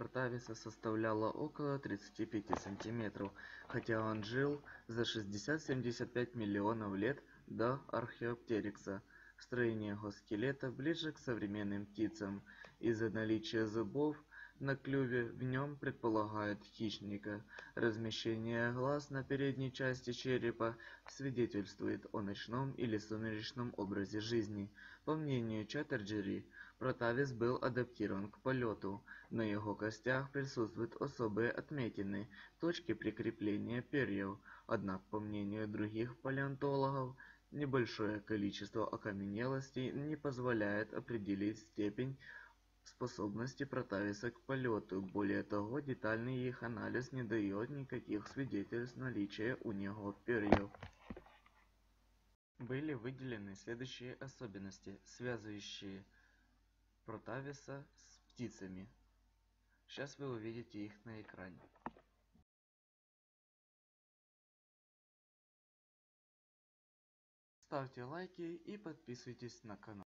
протависа составляла около 35 сантиметров хотя он жил за 60-75 миллионов лет до археоптерикса. Строение его скелета ближе к современным птицам. Из-за наличия зубов на клюве в нем предполагают хищника. Размещение глаз на передней части черепа свидетельствует о ночном или сумеречном образе жизни. По мнению чаттерджери протавис был адаптирован к полёту на его костях присутствуют особые отметины точки прикрепления перьев. Однако по мнению других палеонтологов небольшое количество окаменелостей не позволяет определить степень способности протависа к полёту более того детальный их анализ не даёт никаких свидетельств наличия у него перьев. Были выделены следующие особенности связывающие протависа с птицами. Сейчас вы увидите их на экране. Ставьте лайки и подписывайтесь на канал